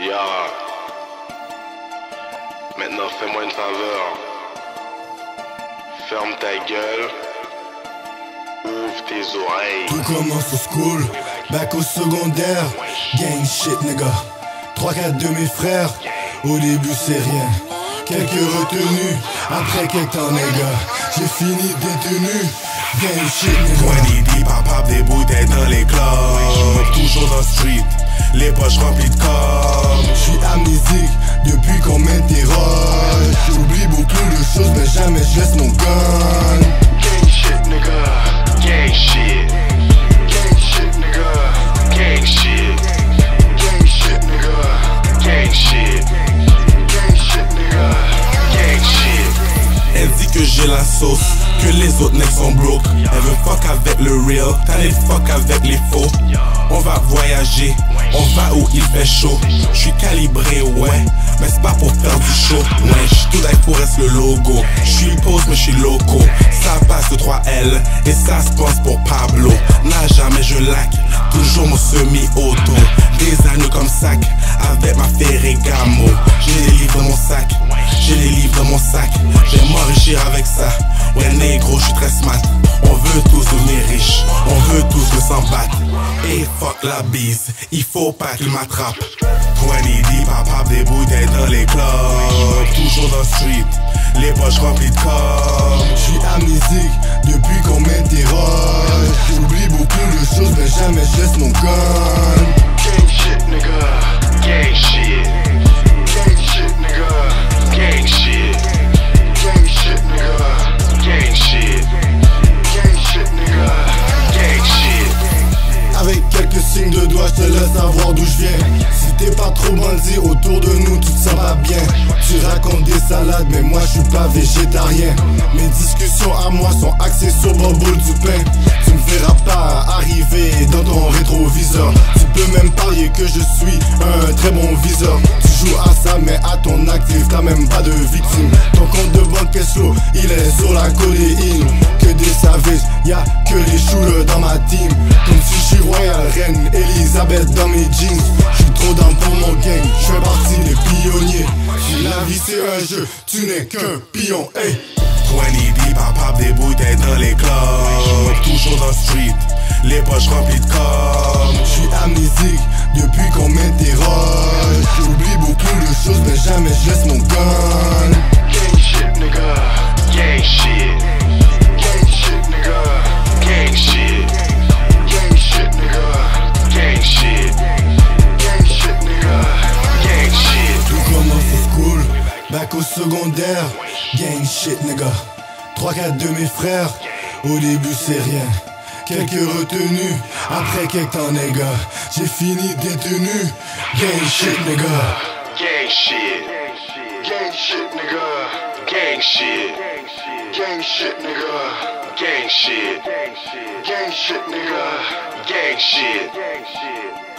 Ya. Maintenant, fais-moi une faveur. Ferme ta gueule. Ouvre tes oreilles. Tout commence au school, back au secondaire. Gang shit, nigga. 3-4 de mes frères, au début c'est rien. Quelques retenues, après quelques temps, nigga. J'ai fini détenu. Gang shit, nigga. Point deep, papa des bouteilles dans les clubs. Toujours dans le street, les poches remplies de corps. Amnésique depuis qu'on m'interroge. J'oublie beaucoup de choses, mais jamais je laisse mon gun. Gang shit, nigga. Gang shit. Gang shit, nigga. Gang shit. Gang shit, nigga. Gang shit. Gang shit, nigga. Gang shit. Elle dit que j'ai la sauce, que les autres necks sont broke. Elle veut fuck avec le real, t'as les fuck avec les faux. On va voyager, on va où il fait chaud. J'suis calibré, ouais, mais c'est pas pour faire du show. J'suis tout life pour rester le logo. J'suis pose, mais j'suis loco. Ça passe de 3L et ça se passe pour Pablo. N'a jamais je lac, toujours mon semi-auto. Des anneaux comme sac, avec ma Ferragamo. J'ai les livres dans mon sac, j'ai les livres dans mon sac. J'ai m'enrichir avec ça. Ouais, négro, j'suis très smart. Fuck la bise, il faut pas qu'il m'attrape. 20 deep, papa des bouteilles dans les clubs. Toujours dans le street, les poches remplies de corps. J'suis savoir d'où je viens. Si t'es pas trop bandit autour de nous, te sens pas bien. Tu racontes des salades, mais moi je suis pas végétarien. Mes discussions à moi sont axées sur Bobo du pain. Tu me feras pas arriver dans ton rétroviseur. Tu peux même parier que je suis un très bon viseur. Tu joues à ça, mais à ton actif, t'as même pas de victime. Ton compte de banque est slow, il est sur la codéine. Que des savages, y a que les shooters dans ma team. Comme si je suis royal Elisabeth dans mes jeans. Je suis trop dans pour mon gang, je fais partie des pionniers. La vie c'est un jeu, tu n'es qu'un pion, hey. 20 deep, papa des bouteilles dans les clubs. Toujours dans street, les poches remplies de corps. J'suis amnésique depuis qu'on m'interroge. J'oublie beaucoup de choses, mais jamais je laisse mon gun. Back au secondaire. Gang shit, nigga. 3-4 de mes frères, au début c'est rien. Quelques retenues, après quelques temps, nigga. J'ai fini détenu. Gang shit, nigga. Gang shit. Gang shit, nigga. Gang shit. Gang shit, nigga. Gang shit. Gang shit, nigga. Gang shit.